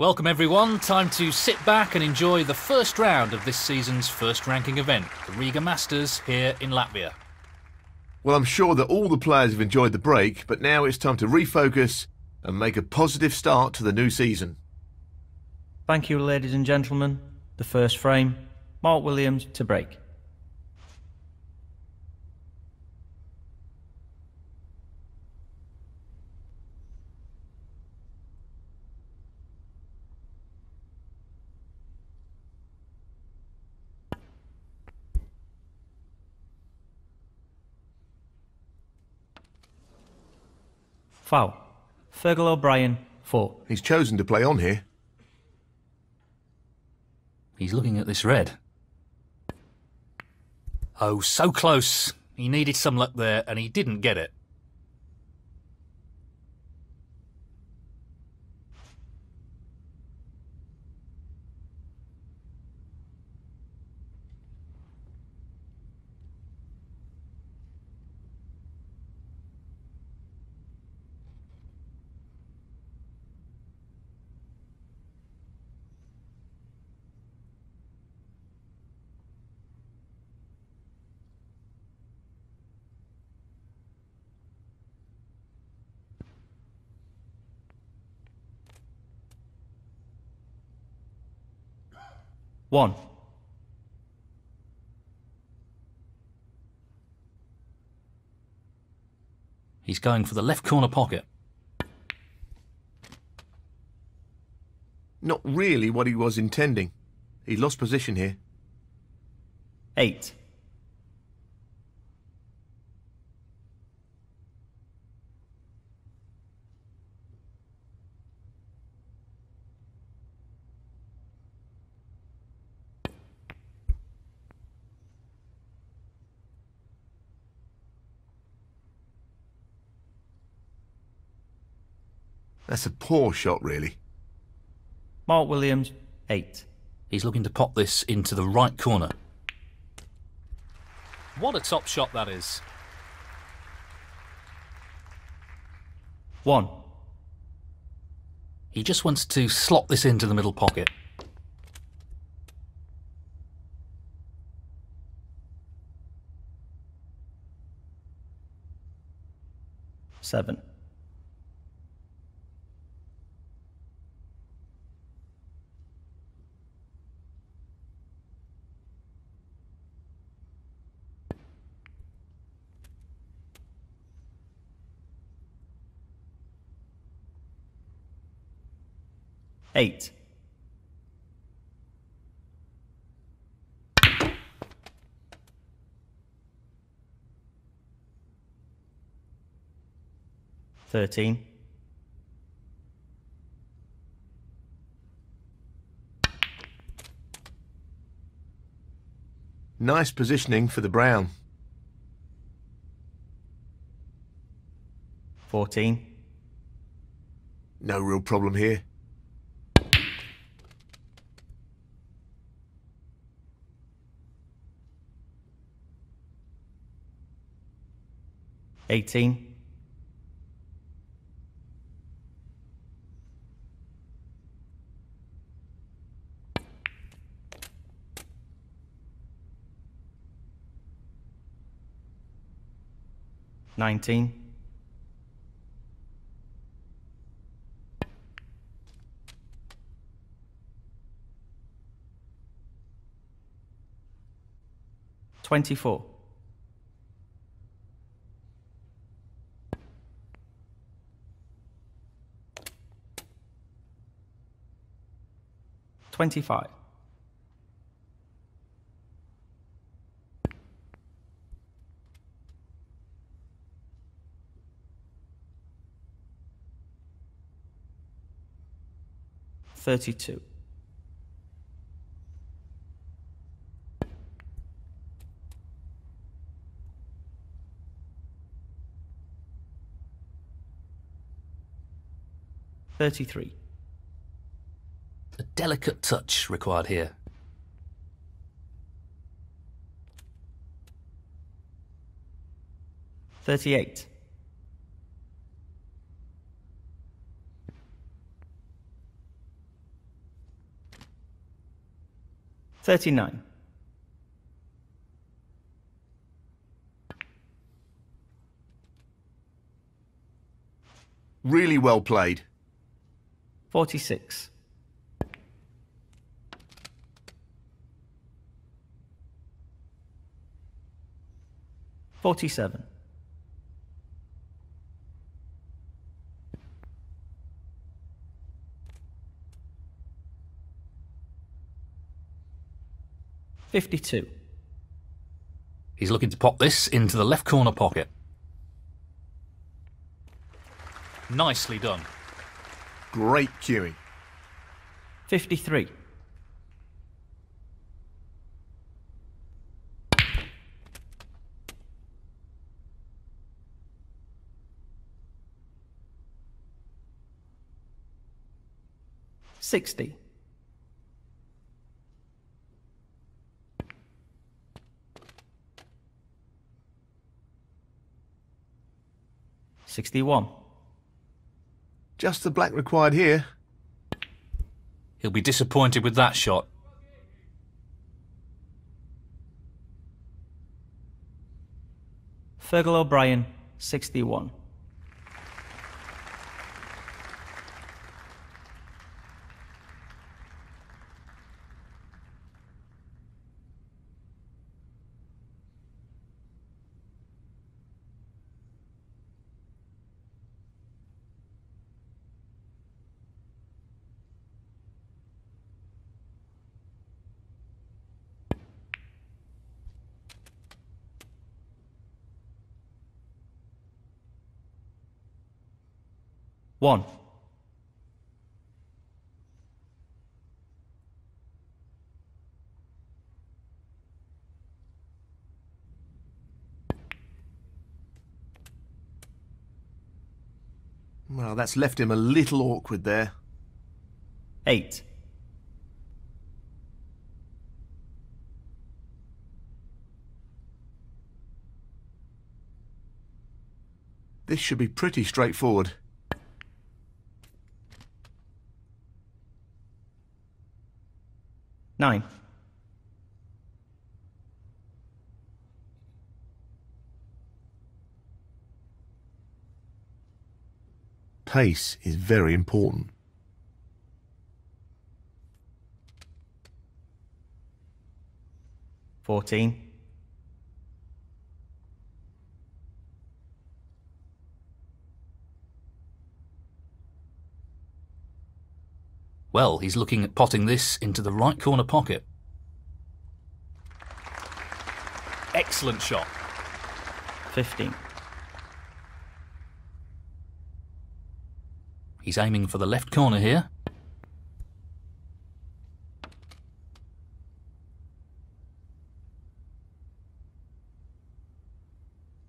Welcome, everyone. Time to sit back and enjoy the first round of this season's first ranking event, the Riga Masters here in Latvia. Well, I'm sure that all the players have enjoyed the break, but now it's time to refocus and make a positive start to the new season. Thank you, ladies and gentlemen. The first frame, Mark Williams to break. Foul. Fergal O'Brien, 4. He's chosen to play on here. He's looking at this red. Oh, so close. He needed some luck there, and he didn't get it. One. He's going for the left corner pocket. Not really what he was intending. He lost position here. Eight. That's a poor shot, really. Mark Williams, 8. He's looking to pop this into the right corner. What a top shot that is. 1. He just wants to slot this into the middle pocket. Seven. Eight. Thirteen. Nice positioning for the brown. Fourteen. No real problem here. 18. Nineteen. Twenty-four. 25. Thirty-two. Thirty-three. A delicate touch required here. Thirty-eight. 39. Really well played. 46. Forty-seven. Fifty-two. He's looking to pop this into the left corner pocket. Nicely done. Great cueing. Fifty-three. Sixty. Sixty-one. Just the black required here. He'll be disappointed with that shot. Fergal O'Brien, 61. One. Well, that's left him a little awkward there. Eight. This should be pretty straightforward. Nine. Pace is very important. Fourteen. Well, he's looking at potting this into the right corner pocket. Excellent shot. Fifteen. He's aiming for the left corner here.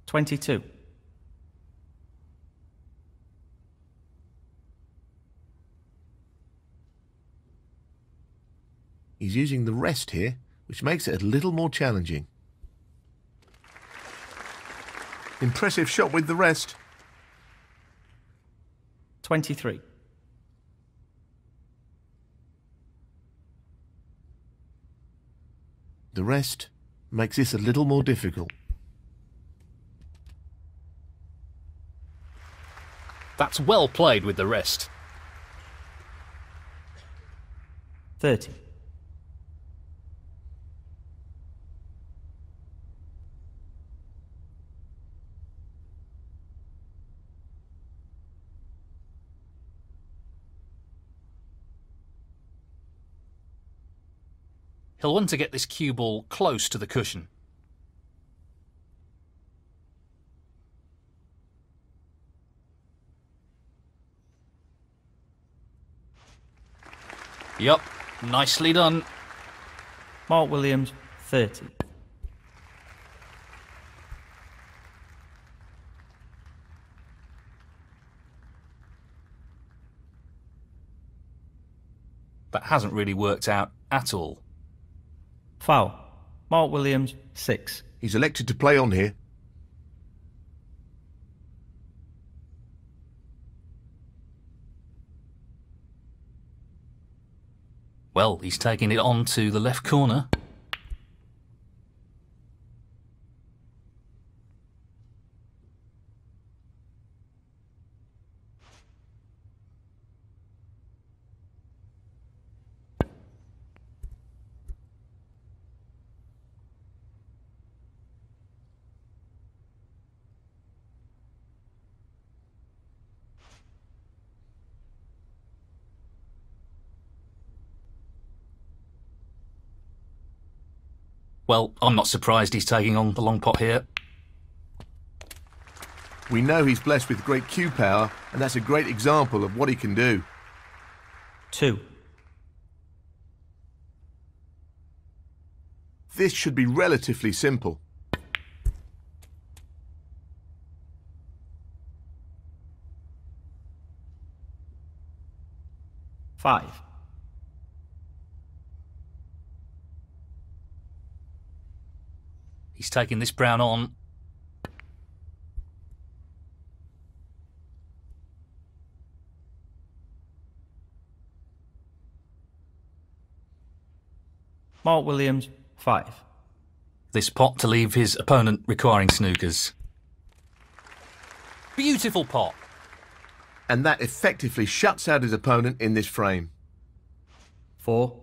Twenty-two. He's using the rest here, which makes it a little more challenging. Impressive shot with the rest. Twenty-three. The rest makes this a little more difficult. That's well played with the rest. Thirty. He'll want to get this cue ball close to the cushion. Yup, nicely done. Mark Williams, 30. That hasn't really worked out at all. Foul. Mark Williams, 6. He's elected to play on here. Well, he's taking it on to the left corner. Well, I'm not surprised he's taking on the long pot here. We know he's blessed with great cue power, and that's a great example of what he can do. Two. This should be relatively simple. Five. He's taking this brown on. Mark Williams, five. This pot to leave his opponent requiring snookers. Beautiful pot. And that effectively shuts out his opponent in this frame. Four.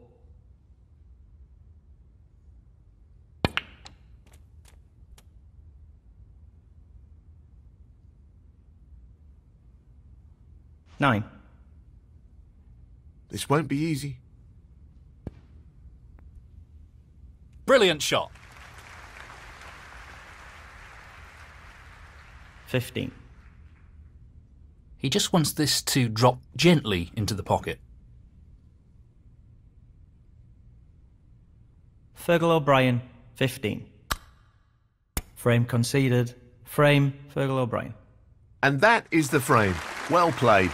Nine. This won't be easy. Brilliant shot. 15. He just wants this to drop gently into the pocket. Fergal O'Brien, 15. Frame conceded. Frame, Fergal O'Brien. And that is the frame. Well played.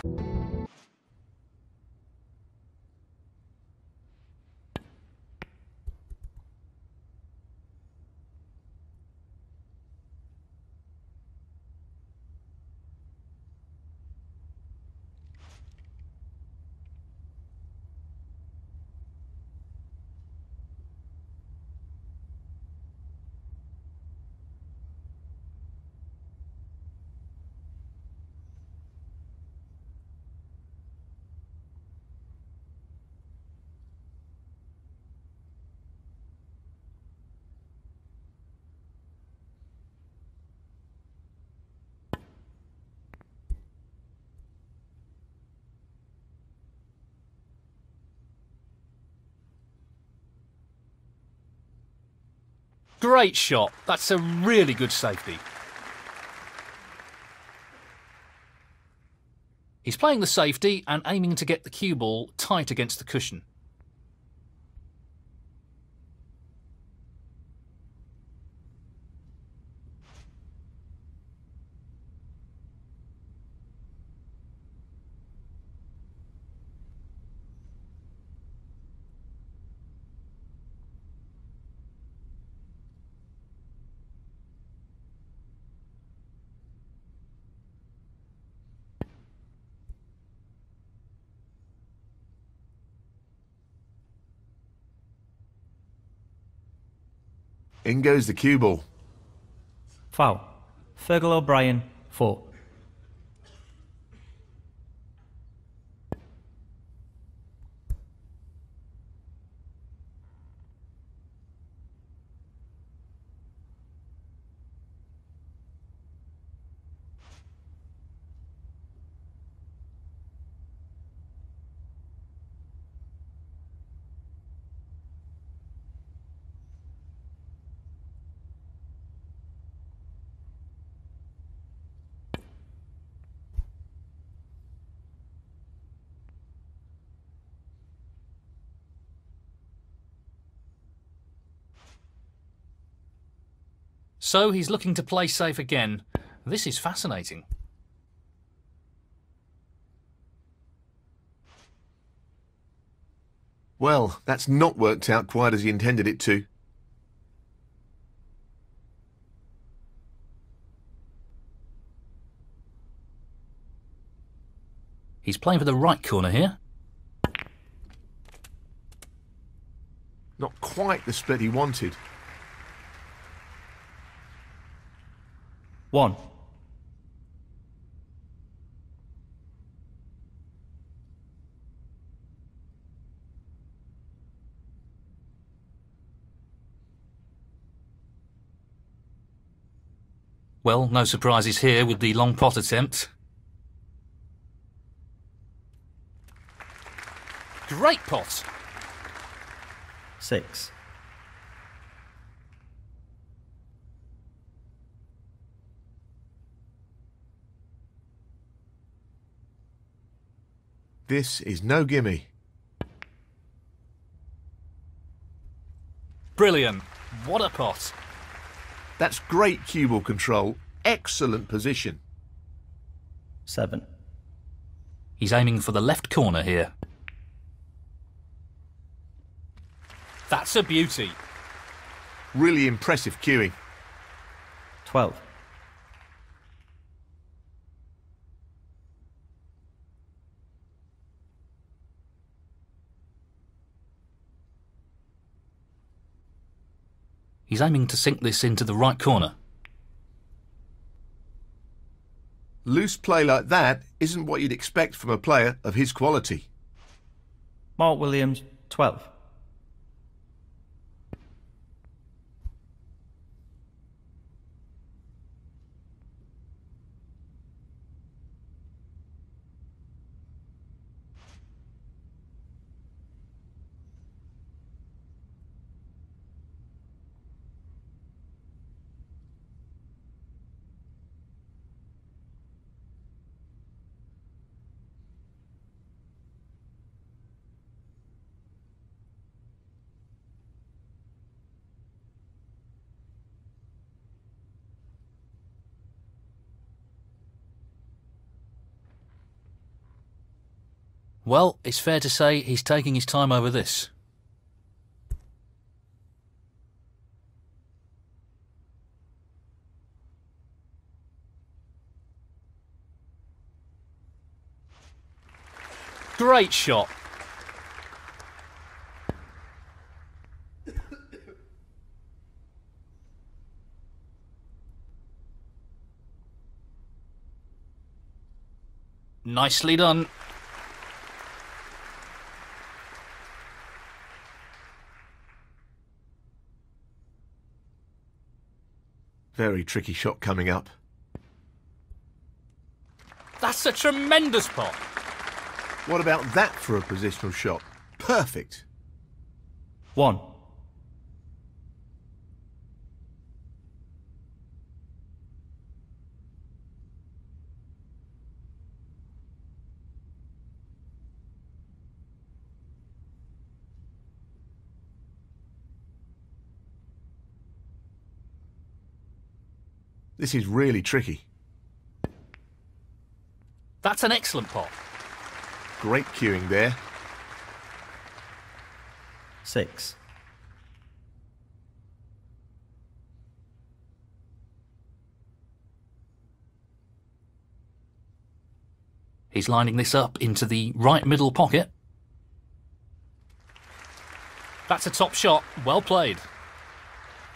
Great shot. That's a really good safety. He's playing the safety and aiming to get the cue ball tight against the cushion. In goes the cue ball. Foul. Fergal O'Brien, 4. So he's looking to play safe again. This is fascinating. Well, that's not worked out quite as he intended it to. He's playing for the right corner here. Not quite the split he wanted. One. Well, no surprises here with the long pot attempt. Great pot! Six. This is no gimme. Brilliant. What a pot. That's great cue ball control. Excellent position. Seven. He's aiming for the left corner here. That's a beauty. Really impressive cueing. Twelve. He's aiming to sink this into the right corner. Loose play like that isn't what you'd expect from a player of his quality. Mark Williams, 12. Well, it's fair to say he's taking his time over this. Great shot. Nicely done. Very tricky shot coming up. That's a tremendous pot. What about that for a positional shot? Perfect. One. This is really tricky. That's an excellent pot. Great cueing there. Six. He's lining this up into the right middle pocket. That's a top shot. Well played.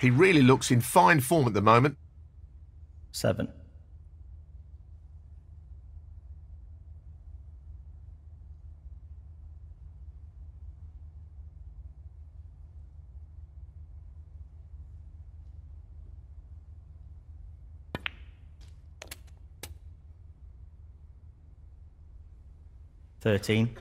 He really looks in fine form at the moment. Seven. Thirteen.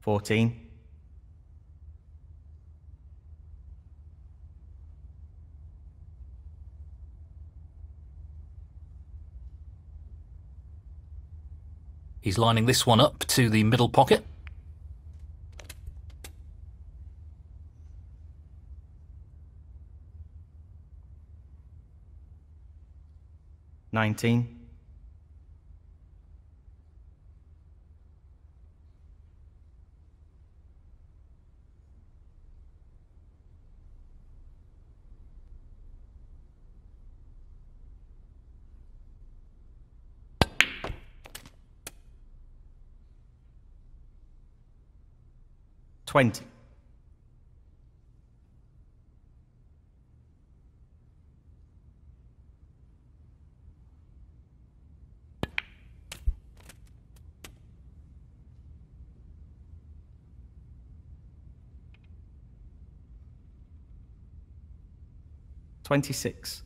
14. He's lining this one up to the middle pocket. Nineteen. 20. Twenty-six.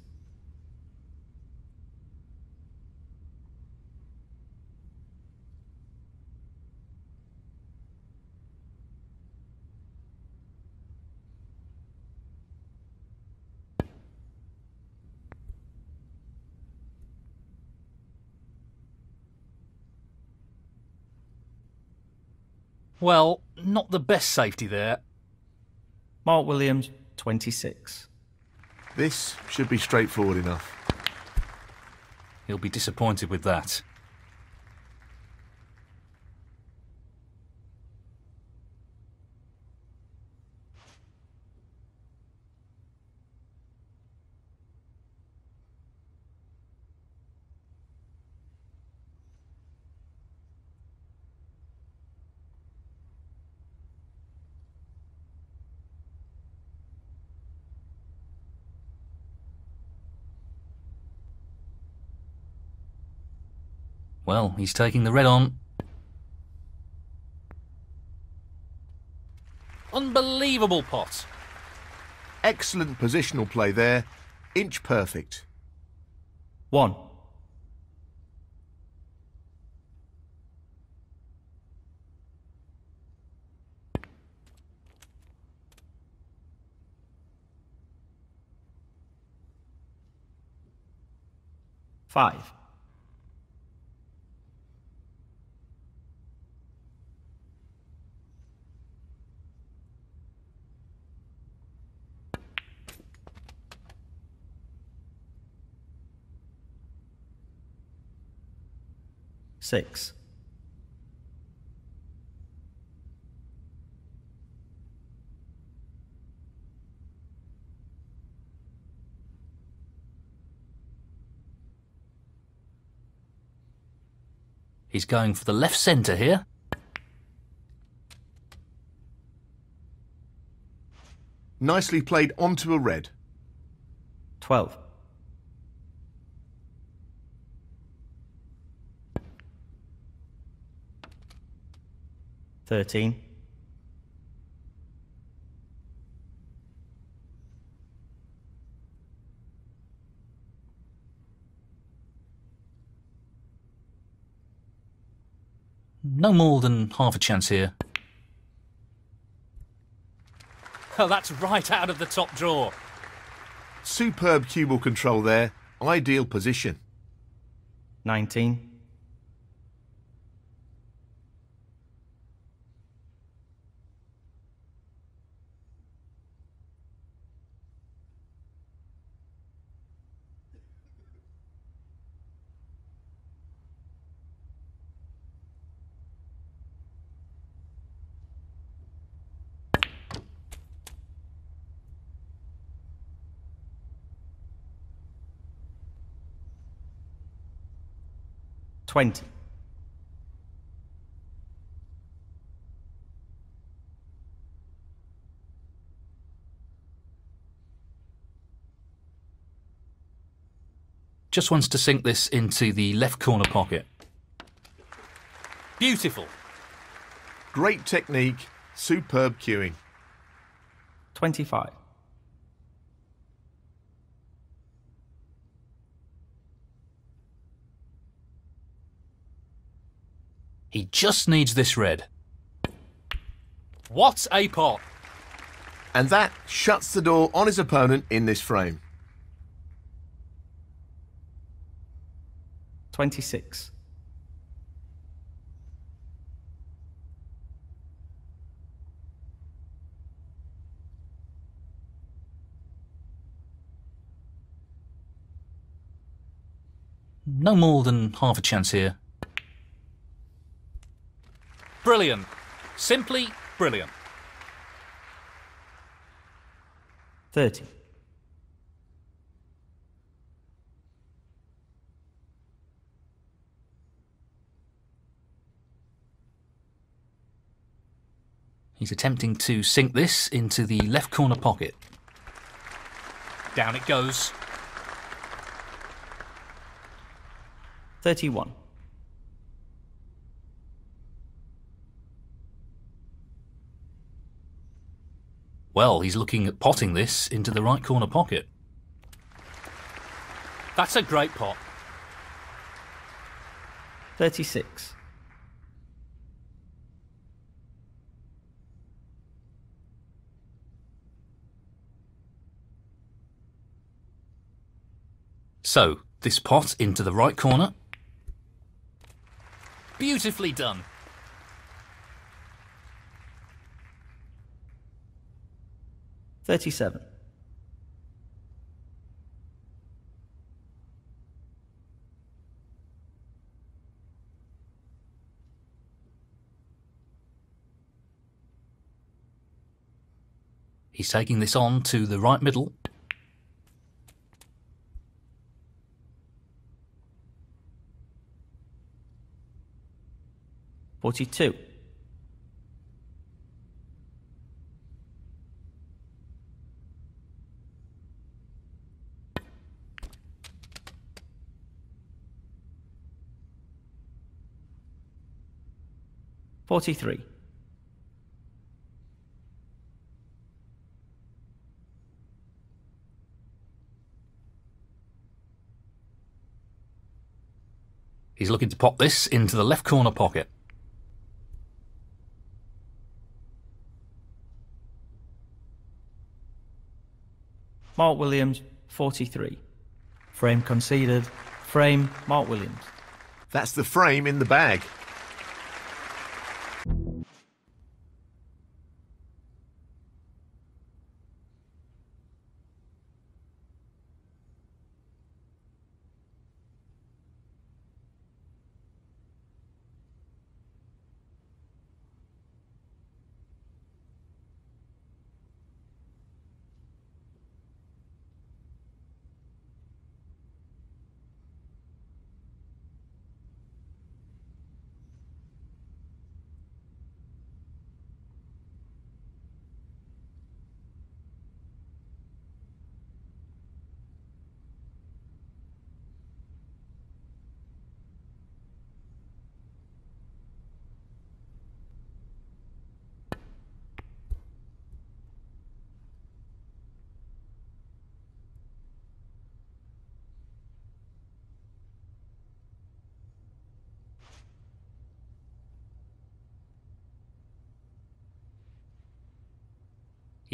Well, not the best safety there. Mark Williams, 26. This should be straightforward enough. He'll be disappointed with that. Well, he's taking the red on. Unbelievable pot. Excellent positional play there. Inch perfect. 1. Five. Six. He's going for the left centre here. Nicely played onto a red. 12. Thirteen. No more than half a chance here. Oh, that's right out of the top drawer. Superb cue ball control there. Ideal position. Nineteen. Twenty. Just wants to sink this into the left corner pocket. Beautiful. Great technique. Superb cueing. Twenty-five. He just needs this red. What a pot! And that shuts the door on his opponent in this frame. Twenty-six. no more than half a chance here. Brilliant. Simply brilliant. 30. He's attempting to sink this into the left corner pocket. Down it goes. 31. Well, he's looking at potting this into the right corner pocket. That's a great pot. 36. So, this pot into the right corner. Beautifully done. Thirty-seven. He's taking this on to the right middle. Forty-two. Forty-three. He's looking to pop this into the left corner pocket. Mark Williams, 43. Frame conceded. Frame, Mark Williams. That's the frame in the bag.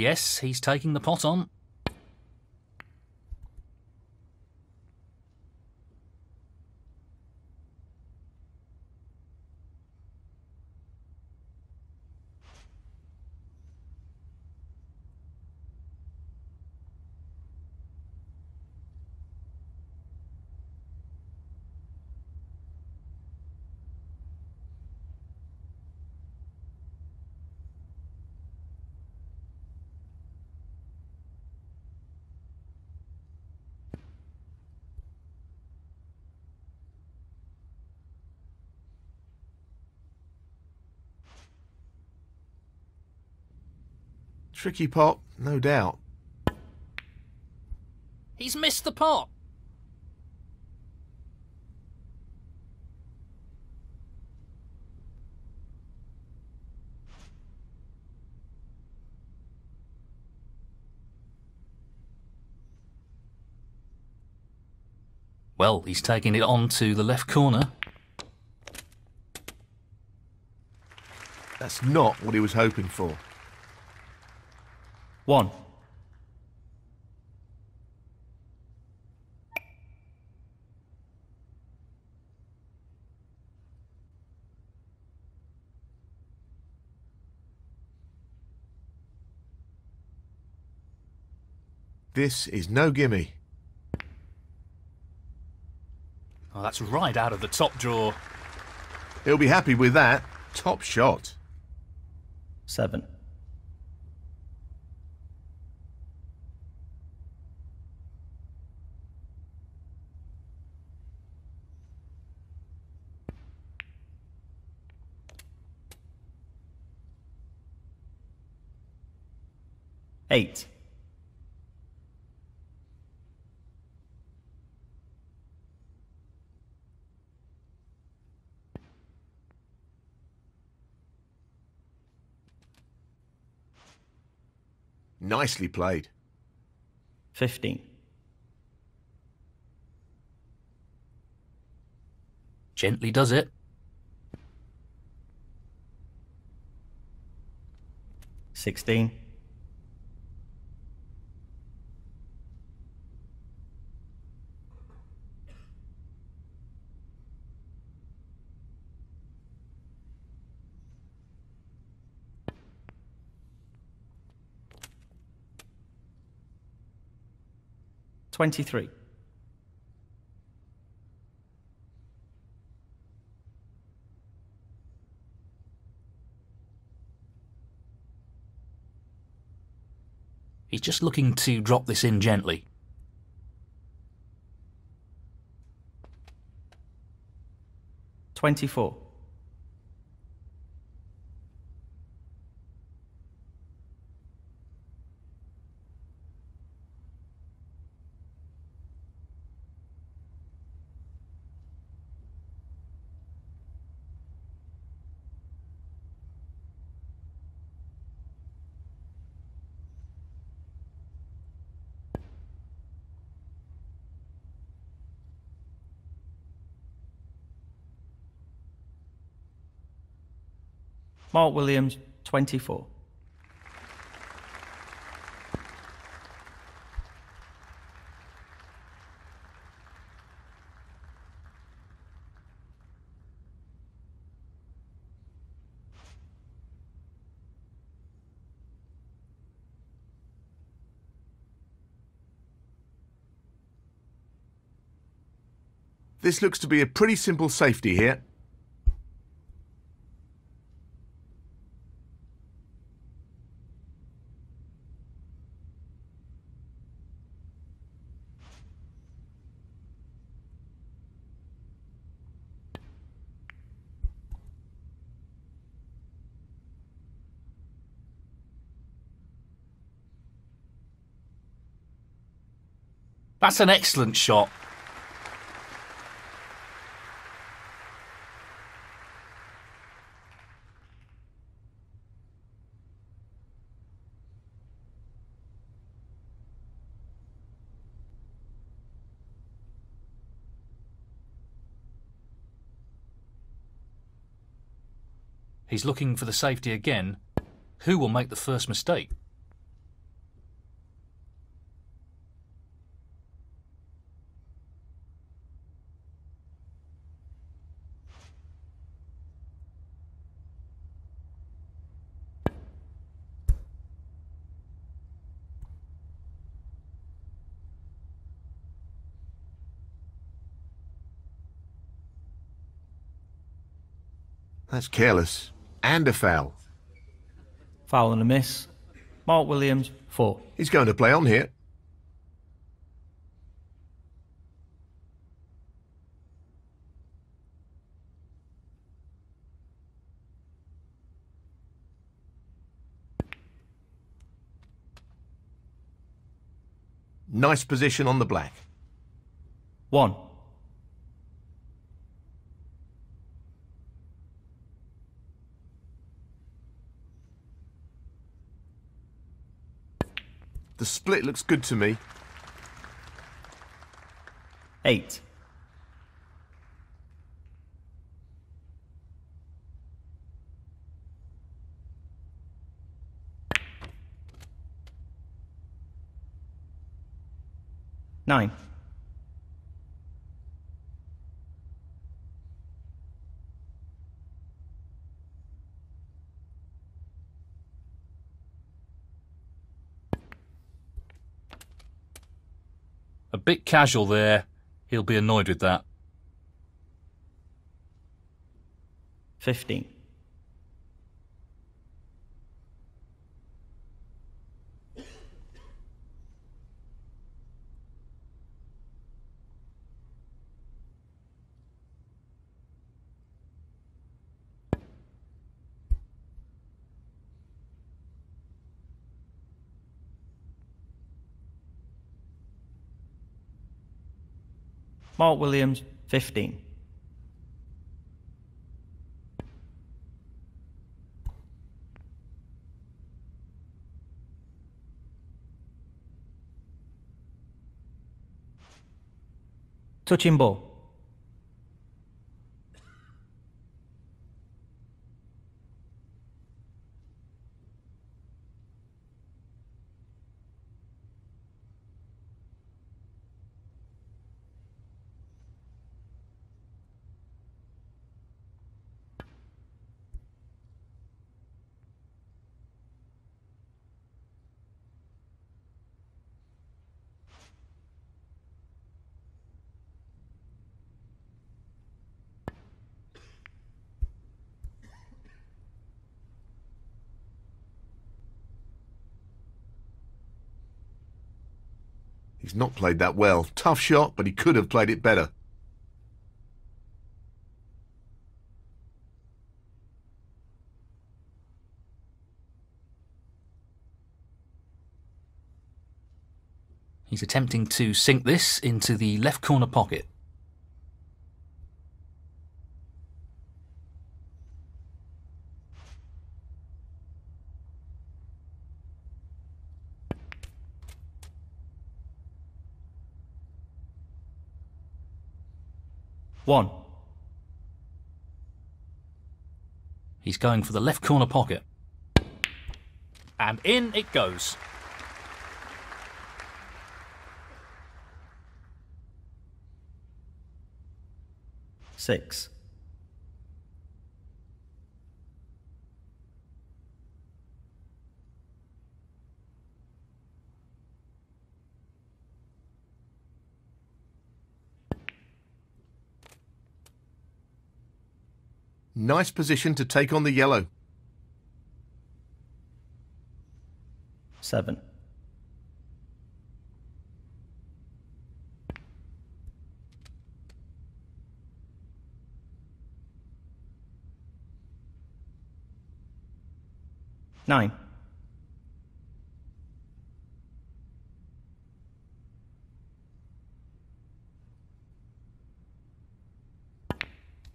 Yes, he's taking the pot on. Tricky pot, no doubt. He's missed the pot. Well, he's taking it on to the left corner. That's not what he was hoping for. One. This is no gimme. Oh, that's right out of the top drawer. He'll be happy with that. Top shot. Seven. 8. Nicely played. 15. Gently does it. 16. Twenty-three. He's just looking to drop this in gently. Twenty-four. Mark Williams, 24. This looks to be a pretty simple safety here. That's an excellent shot. He's looking for the safety again. Who will make the first mistake? That's careless. And a foul. Foul and a miss. Mark Williams, 4. He's going to play on here. Nice position on the black. 1. The split looks good to me. 8. Nine. A bit casual there. He'll be annoyed with that. 15. Mark Williams, 15. Touching ball. He's not played that well. Tough shot, but he could have played it better. He's attempting to sink this into the left corner pocket. One. He's going for the left corner pocket. And in it goes. Six. Nice position to take on the yellow. Seven. Nine.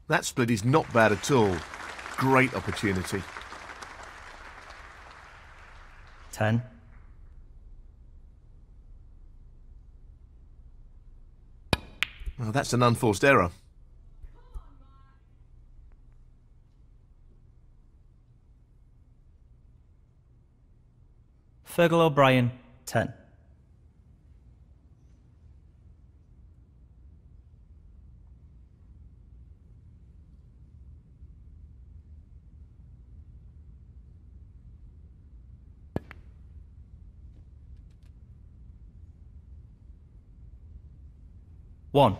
That split is not bad at all. Great opportunity. Ten. Oh, that's an unforced error. Fergal O'Brien, 10. One.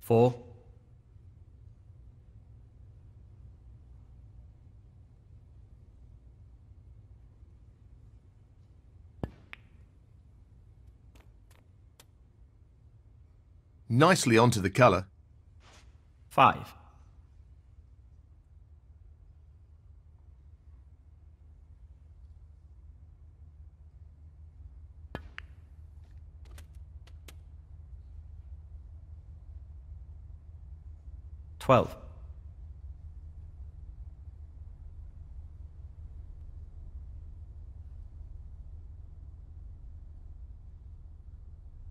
Four. Nicely onto the colour. Five. Twelve.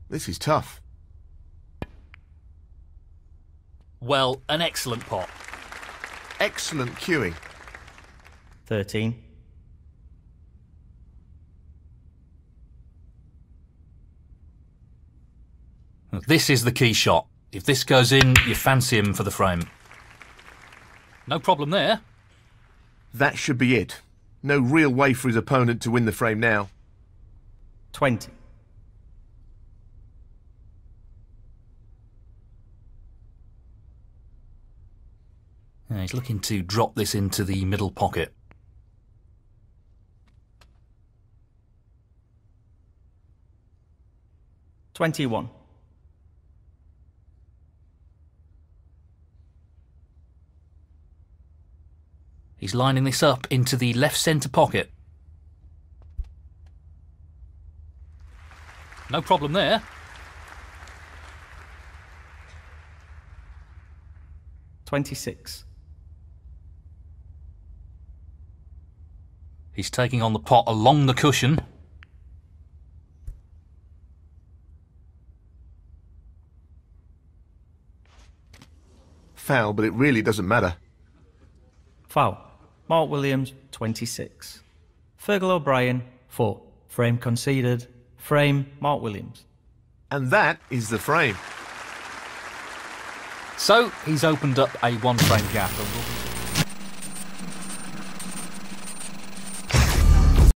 This is tough. Well, an excellent pot. Excellent cueing. Thirteen. This is the key shot. If this goes in, you fancy him for the frame. No problem there. That should be it. No real way for his opponent to win the frame now. 20. Yeah, he's looking to drop this into the middle pocket. Twenty-one. He's lining this up into the left centre pocket. No problem there. Twenty-six. He's taking on the pot along the cushion. Foul, but it really doesn't matter. Foul. Mark Williams, 26. Fergal O'Brien, 4. Frame conceded. Frame, Mark Williams. And that is the frame. So he's opened up a one frame gap and will be